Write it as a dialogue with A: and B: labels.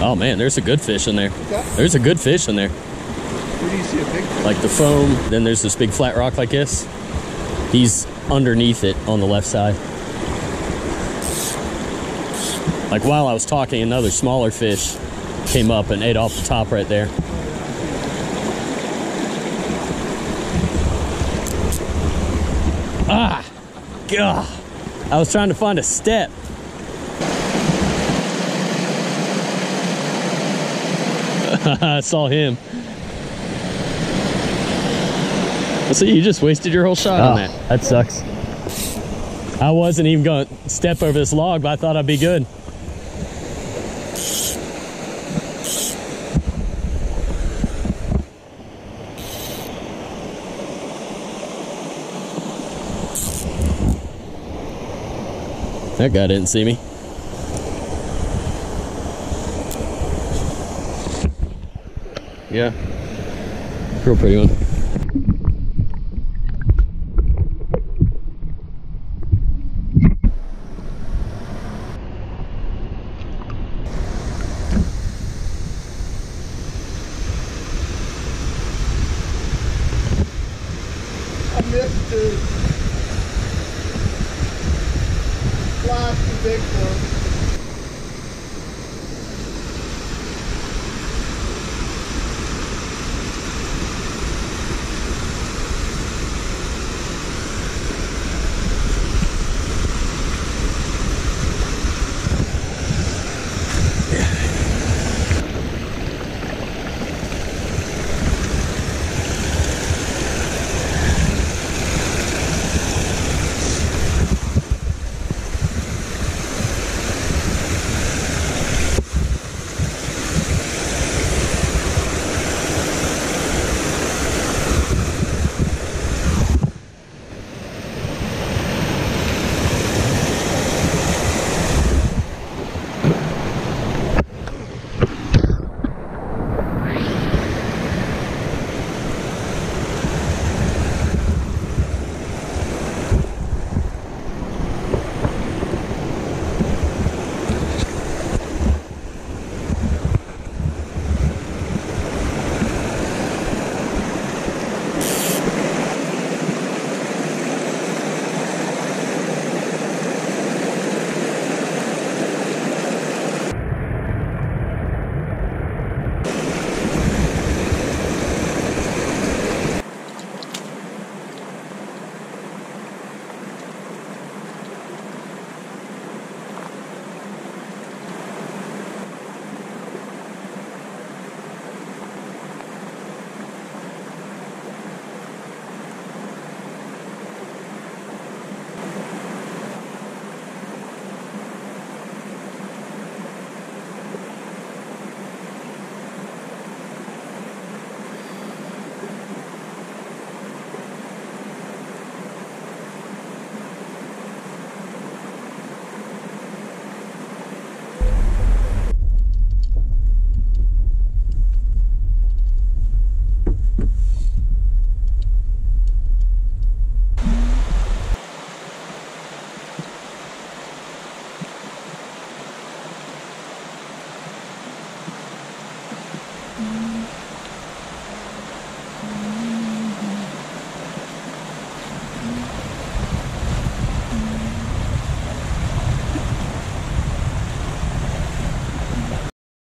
A: Oh man, there's a good fish in there. There's a good fish in there.
B: Where do you see a big fish?
A: Like the foam, then there's this big flat rock like this. He's underneath it on the left side. Like while I was talking, another smaller fish came up and ate off the top right there. Ah, God. I was trying to find a step. I saw him. See, you just wasted your whole shot on
C: Oh.
A: that. That sucks. I wasn't even going to step over this log, but I thought I'd be good. That guy didn't see me. Yeah. Real pretty
B: one.